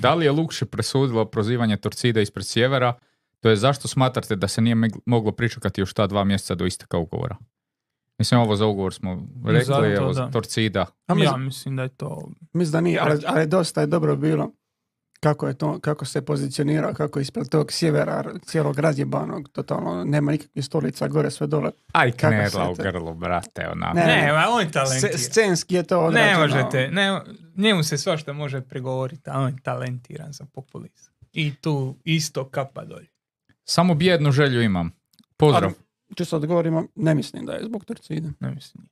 Da li je Lukše presudilo prozivanje Torcida ispred sjevera? To je zašto smatrate da se nije moglo pričekati još ta dva mjeseca do isteka ugovora? Mislim, ovo za ugovor smo rekli, Zato, evo, da. Torcida. A Ja mislim, da je to... mislim da nije, ali, ali dosta je dobro bilo kako je to, kako se pozicionira, kako je ispred tog sjevera cijelog razjebanog, totalno nema nikakvih stolica gore sve dole. Aj, knedla u grlu, brate, ona. Ne, Ne, ma on je talentiran. scenski je to odrađeno. Ne možete, ne, njemu se svašta može prigovoriti, a on je talentiran za populizam. I tu isto kapa dolje. Samo bijednu želju imam. Pozdrav. Ali, čisto odgovorimo, ne mislim da je zbog Torcida. Ne mislim.